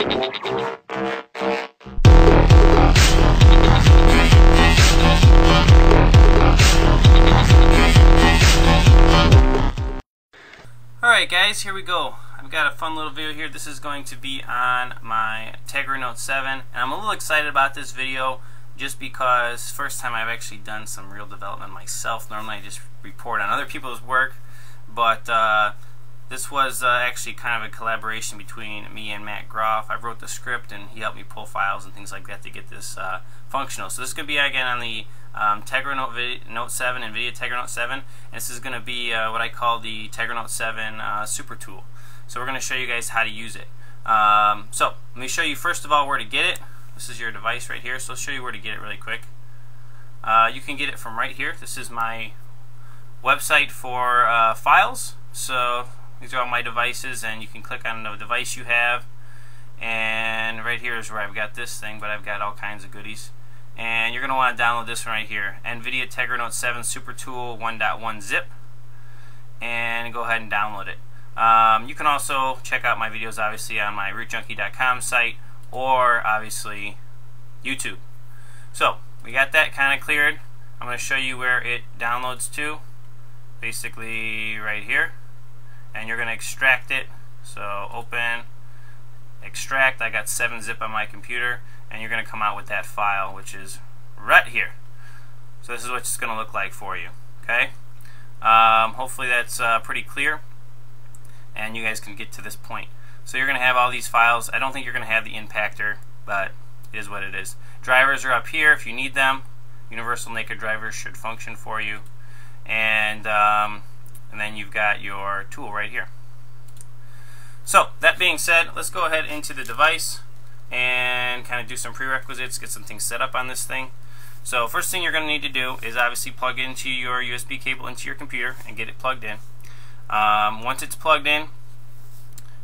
Alright guys, here we go. I've got a fun little video here. This is going to be on my Tegra Note 7 and I'm a little excited about this video just because first time I've actually done some real development myself. Normally I just report on other people's work but uh, this was uh, actually kind of a collaboration between me and Matt Groff. I wrote the script and he helped me pull files and things like that to get this uh, functional. So this is going to be again on the um, Tegra Note, Note 7, NVIDIA Tegra Note 7. And this is going to be uh, what I call the Tegra Note 7 uh, Super Tool. So we're going to show you guys how to use it. Um, so let me show you first of all where to get it. This is your device right here, so I'll show you where to get it really quick. Uh, you can get it from right here. This is my website for uh, files. So these are all my devices, and you can click on the device you have. And right here is where I've got this thing, but I've got all kinds of goodies. And you're going to want to download this one right here, NVIDIA Tegra Note 7 Super Tool 1.1 zip. And go ahead and download it. Um, you can also check out my videos, obviously, on my rootjunky.com site or, obviously, YouTube. So, we got that kind of cleared. I'm going to show you where it downloads to. Basically, right here and you're going to extract it. So open, extract. I got 7-zip on my computer, and you're going to come out with that file, which is right here. So this is what it's going to look like for you. Okay. Um, hopefully that's uh, pretty clear, and you guys can get to this point. So you're going to have all these files. I don't think you're going to have the impactor, but it is what it is. Drivers are up here if you need them. Universal naked drivers should function for you. And um, and then you've got your tool right here. So that being said, let's go ahead into the device and kind of do some prerequisites, get some things set up on this thing. So first thing you're going to need to do is obviously plug into your USB cable into your computer and get it plugged in. Um, once it's plugged in,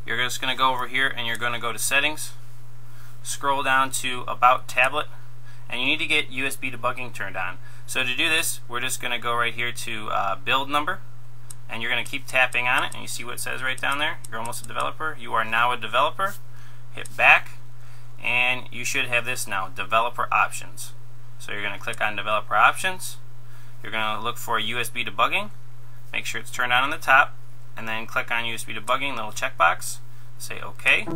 you're just going to go over here and you're going to go to settings, scroll down to about tablet, and you need to get USB debugging turned on. So to do this, we're just going to go right here to uh, build number, and you're going to keep tapping on it and you see what it says right down there? You're almost a developer. You are now a developer. Hit back and you should have this now developer options. So you're going to click on developer options. You're going to look for USB debugging. Make sure it's turned on on the top and then click on USB debugging little checkbox. Say OK.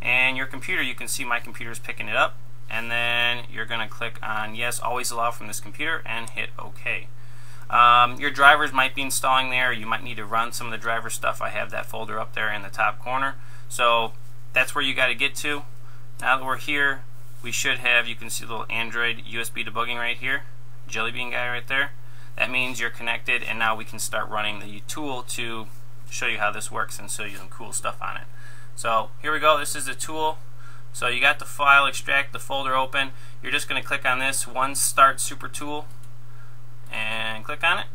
And your computer you can see my computer is picking it up. And then you're going to click on yes always allow from this computer and hit OK um, your drivers might be installing there. You might need to run some of the driver stuff. I have that folder up there in the top corner. So that's where you got to get to. Now that we're here, we should have, you can see the little Android USB debugging right here. Jelly Bean guy right there. That means you're connected and now we can start running the tool to show you how this works and show you some cool stuff on it. So here we go. This is the tool. So you got the file extract, the folder open. You're just going to click on this one start super tool and click on it.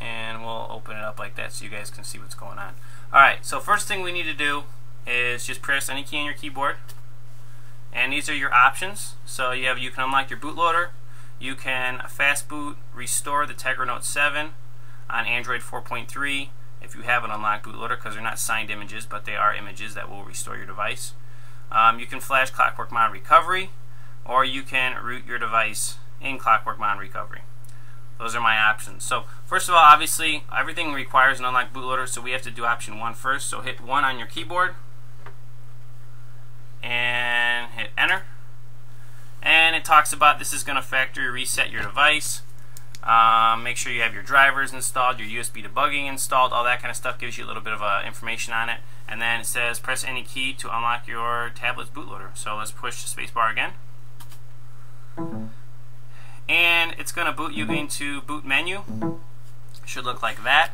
And we'll open it up like that so you guys can see what's going on. Alright so first thing we need to do is just press any key on your keyboard. And these are your options. So you have you can unlock your bootloader. You can fast boot restore the Tegra Note 7 on Android 4.3 if you have an unlocked bootloader because they're not signed images but they are images that will restore your device. Um, you can flash Clockwork Mod recovery or you can root your device in Clockwork Mod Recovery. Those are my options. So first of all, obviously, everything requires an unlocked bootloader, so we have to do option one first. So hit 1 on your keyboard and hit enter. And it talks about this is going to factory reset your device. Um, make sure you have your drivers installed, your USB debugging installed, all that kind of stuff gives you a little bit of uh, information on it. And then it says press any key to unlock your tablet's bootloader. So let's push the spacebar again and it's going to boot you into boot menu. Should look like that.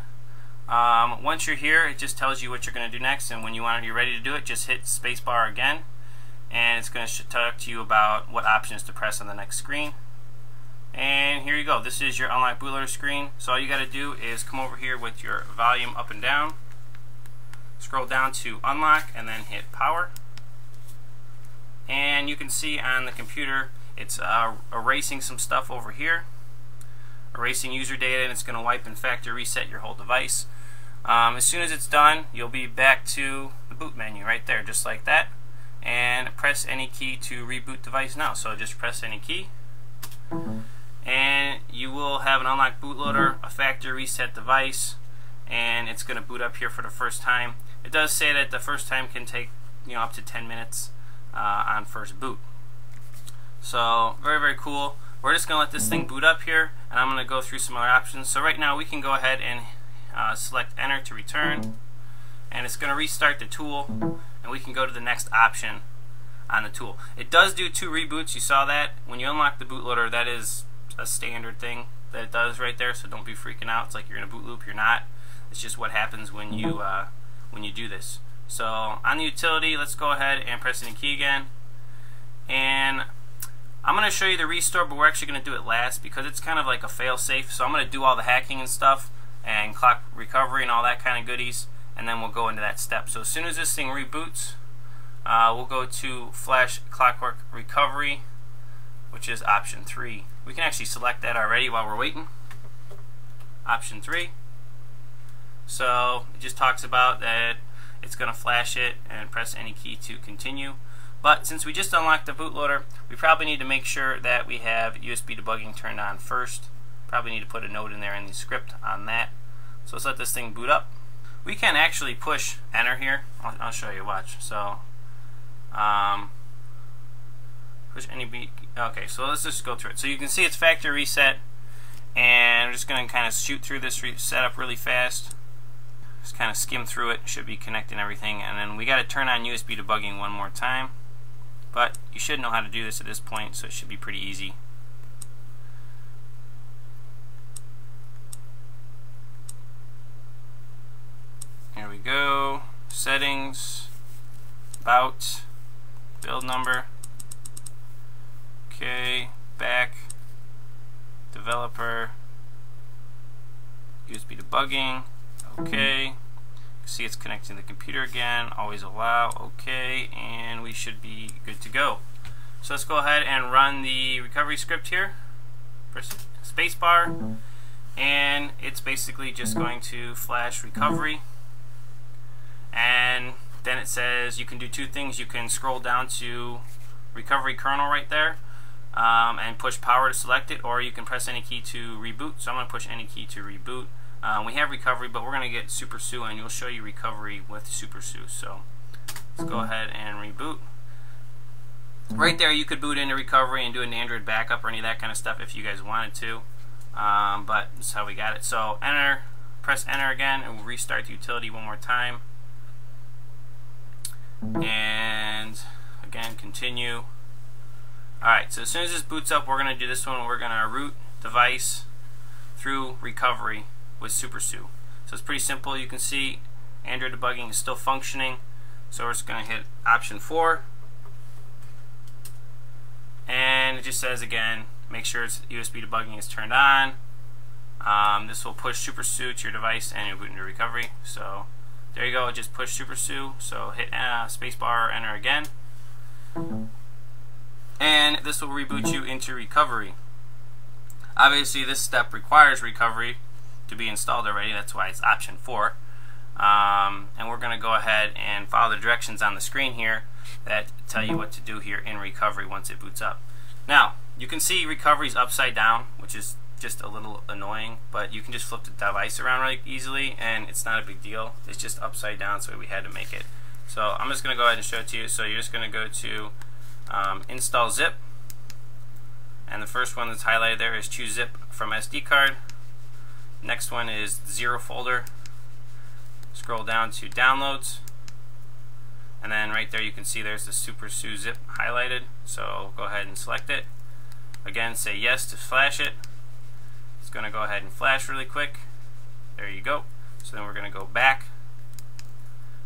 Um, once you're here it just tells you what you're going to do next and when you want you're ready to do it just hit spacebar again. And it's going to talk to you about what options to press on the next screen. And here you go. This is your unlock bootloader screen. So all you got to do is come over here with your volume up and down. Scroll down to unlock and then hit power. And you can see on the computer it's uh, erasing some stuff over here, erasing user data, and it's going to wipe and factory reset your whole device. Um, as soon as it's done, you'll be back to the boot menu right there, just like that. And press any key to reboot device now. So just press any key. And you will have an unlocked bootloader, a factory reset device, and it's going to boot up here for the first time. It does say that the first time can take you know up to 10 minutes uh, on first boot. So very very cool. We're just going to let this thing boot up here and I'm going to go through some other options. So right now we can go ahead and uh, select enter to return and it's going to restart the tool and we can go to the next option on the tool. It does do two reboots, you saw that. When you unlock the bootloader that is a standard thing that it does right there so don't be freaking out. It's like you're in a boot loop, you're not. It's just what happens when you uh, when you do this. So on the utility, let's go ahead and press any key again. To show you the restore, but we're actually going to do it last because it's kind of like a fail-safe. So I'm going to do all the hacking and stuff and clock recovery and all that kind of goodies, and then we'll go into that step. So as soon as this thing reboots, uh, we'll go to Flash Clockwork Recovery, which is option 3. We can actually select that already while we're waiting. Option 3. So it just talks about that it's going to flash it and press any key to continue. But since we just unlocked the bootloader, we probably need to make sure that we have USB debugging turned on first. Probably need to put a note in there in the script on that. So let's let this thing boot up. We can actually push enter here. I'll, I'll show you, watch. So, um, push any beat. Okay, so let's just go through it. So you can see it's factory reset, and I'm just going to kind of shoot through this setup really fast. Just kind of skim through it, should be connecting everything, and then we got to turn on USB debugging one more time. But you should know how to do this at this point, so it should be pretty easy. Here we go. Settings, about, build number. Okay, back, developer, USB debugging. Okay. See it's connecting the computer again. Always allow. Okay. And we should be good to go. So let's go ahead and run the recovery script here. Press spacebar. And it's basically just going to flash recovery. And then it says you can do two things. You can scroll down to recovery kernel right there. Um, and push power to select it, or you can press any key to reboot. So I'm going to push any key to reboot. Um, we have recovery, but we're going to get SuperSU, and you'll show you recovery with SuperSU. So let's go ahead and reboot. Right there, you could boot into recovery and do an Android backup or any of that kind of stuff if you guys wanted to. Um, but that's how we got it. So enter, press enter again, and we'll restart the utility one more time. And again, continue. Alright, so as soon as this boots up, we're going to do this one. We're going to root device through recovery with SuperSU. So it's pretty simple. You can see Android debugging is still functioning. So we're just going to hit option 4. And it just says again, make sure it's USB debugging is turned on. Um, this will push SuperSU to your device and you'll boot into recovery. So there you go, just pushed SuperSU. So hit uh, spacebar enter again. And this will reboot you into recovery. Obviously this step requires recovery to be installed already. That's why it's option 4. Um, and going to go ahead and follow the directions on the screen here that tell you what to do here in recovery once it boots up. Now, you can see recovery is upside down, which is just a little annoying, but you can just flip the device around really easily, and it's not a big deal. It's just upside down, so we had to make it. So I'm just going to go ahead and show it to you. So you're just going to go to um, install zip, and the first one that's highlighted there is choose zip from SD card. Next one is zero folder. Scroll down to downloads. And then right there you can see there's the Super SuperSU zip highlighted. So go ahead and select it. Again, say yes to flash it. It's going to go ahead and flash really quick. There you go. So then we're going to go back.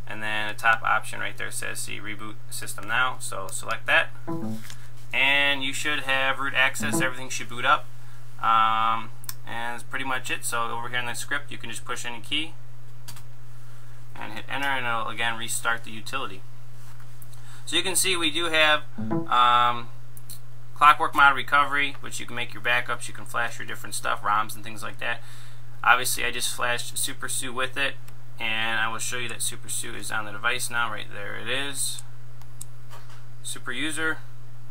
And then the top option right there says see reboot system now. So select that. And you should have root access. Everything should boot up. Um, and that's pretty much it. So over here in the script, you can just push any key and hit enter, and it'll again restart the utility. So you can see we do have um, clockwork mod recovery, which you can make your backups, you can flash your different stuff, ROMs and things like that. Obviously, I just flashed Super SuperSU with it, and I will show you that Super SuperSU is on the device now. Right there it is. Super user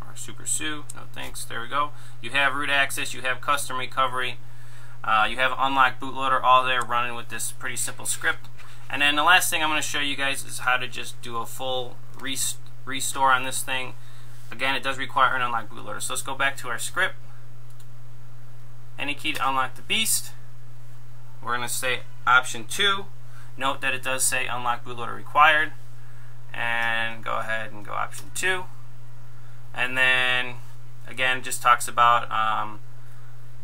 or Super SuperSU. No thanks. There we go. You have root access. You have custom recovery. Uh, you have unlock bootloader all there running with this pretty simple script. And then the last thing I'm going to show you guys is how to just do a full rest restore on this thing. Again, it does require an unlock bootloader. So let's go back to our script. Any key to unlock the beast. We're going to say option 2. Note that it does say unlock bootloader required. And go ahead and go option 2. And then, again, just talks about um,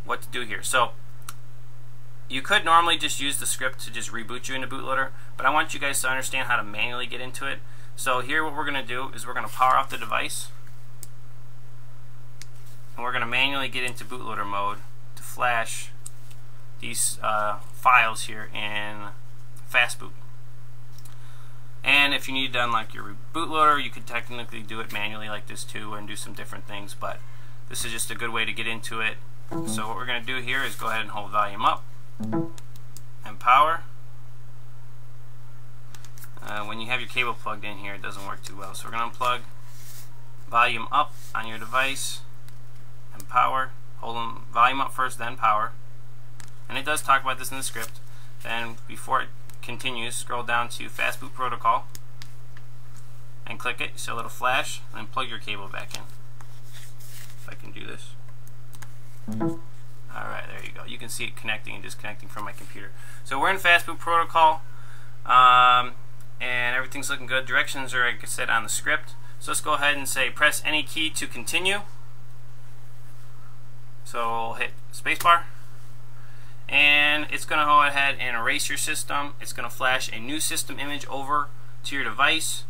what to do here. So you could normally just use the script to just reboot you into bootloader, but I want you guys to understand how to manually get into it. So here what we're going to do is we're going to power off the device, and we're going to manually get into bootloader mode to flash these uh, files here in fastboot. And if you need to unlock your bootloader, you could technically do it manually like this too and do some different things, but this is just a good way to get into it. So what we're going to do here is go ahead and hold volume up and power. Uh, when you have your cable plugged in here, it doesn't work too well. So we're going to unplug volume up on your device and power. Hold them volume up first, then power. And it does talk about this in the script. Then before it continues, scroll down to Fastboot Protocol and click it. So it'll flash and plug your cable back in. If I can do this. Alright, there you go. You can see it connecting and disconnecting from my computer. So we're in Fastboot Protocol, um, and everything's looking good. Directions are, like I said, on the script. So let's go ahead and say press any key to continue. So we'll hit spacebar. And it's going to go ahead and erase your system. It's going to flash a new system image over to your device.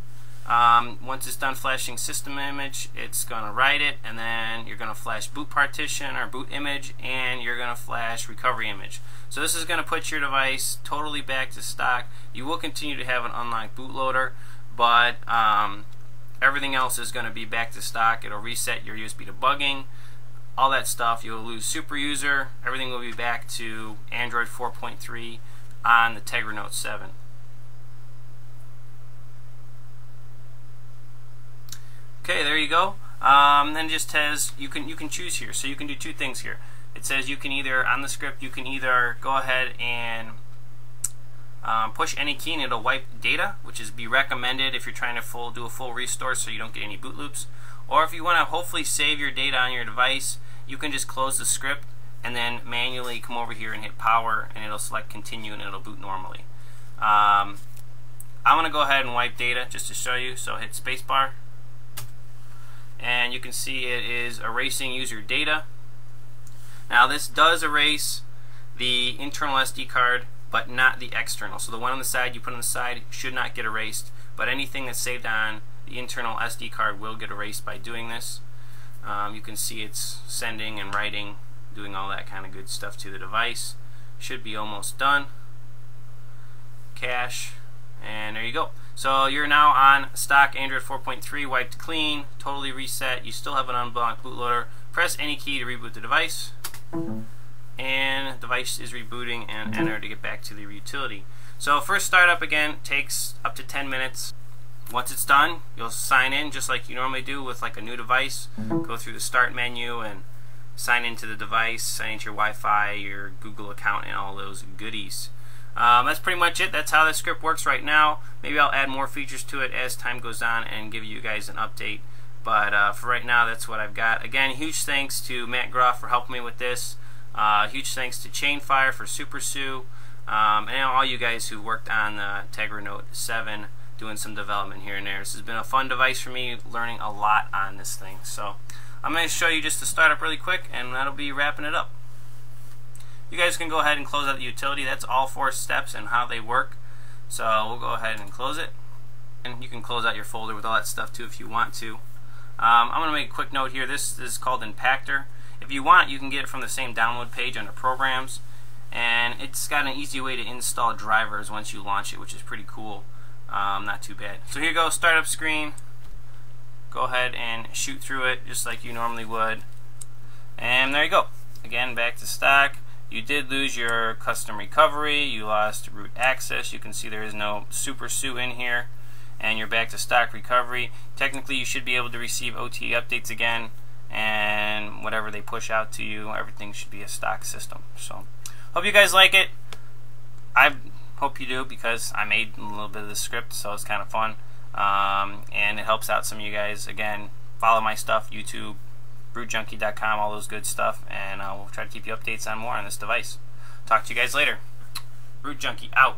Um, once it's done flashing system image, it's going to write it, and then you're going to flash boot partition or boot image, and you're going to flash recovery image. So this is going to put your device totally back to stock. You will continue to have an unlocked bootloader, but um, everything else is going to be back to stock. It'll reset your USB debugging, all that stuff. You'll lose super user. Everything will be back to Android 4.3 on the Tegra Note 7. Okay, there you go. Um, then it just says you can you can choose here. So you can do two things here. It says you can either on the script you can either go ahead and um, push any key and it'll wipe data, which is be recommended if you're trying to full do a full restore so you don't get any boot loops. Or if you want to hopefully save your data on your device, you can just close the script and then manually come over here and hit power and it'll select continue and it'll boot normally. Um, I'm going to go ahead and wipe data just to show you. So hit spacebar and you can see it is erasing user data. Now this does erase the internal SD card but not the external. So the one on the side you put on the side should not get erased but anything that's saved on the internal SD card will get erased by doing this. Um, you can see it's sending and writing, doing all that kind of good stuff to the device. Should be almost done. Cache, and there you go. So you're now on stock Android 4.3 wiped clean, totally reset. You still have an unblocked bootloader. Press any key to reboot the device. And device is rebooting and enter to get back to the utility. So first startup again takes up to 10 minutes. Once it's done, you'll sign in just like you normally do with like a new device. Go through the start menu and sign into the device, sign into your Wi-Fi, your Google account, and all those goodies. Um, that's pretty much it. That's how the script works right now. Maybe I'll add more features to it as time goes on and give you guys an update. But uh, for right now, that's what I've got. Again, huge thanks to Matt Groff for helping me with this. Uh, huge thanks to Chainfire for SuperSU. Um, and all you guys who worked on the Tegra Note 7 doing some development here and there. This has been a fun device for me, learning a lot on this thing. So I'm going to show you just the startup really quick, and that'll be wrapping it up. You guys can go ahead and close out the utility. That's all four steps and how they work. So we'll go ahead and close it. And you can close out your folder with all that stuff too if you want to. Um, I'm going to make a quick note here. This is called Impactor. If you want, you can get it from the same download page under Programs. And it's got an easy way to install drivers once you launch it, which is pretty cool. Um, not too bad. So here you go, startup screen. Go ahead and shoot through it just like you normally would. And there you go. Again, back to stock You did lose your custom recovery, you lost root access, you can see there is no SuperSU in here, and you're back to stock recovery. Technically you should be able to receive OTA updates again, and whatever they push out to you, everything should be a stock system. So, hope you guys like it. I hope you do because I made a little bit of the script, so it's kind of fun. Um, and it helps out some of you guys. Again, follow my stuff, YouTube, rootjunky.com, all those good stuff, and uh, we'll try to keep you updates on more on this device. Talk to you guys later. RootJunky out.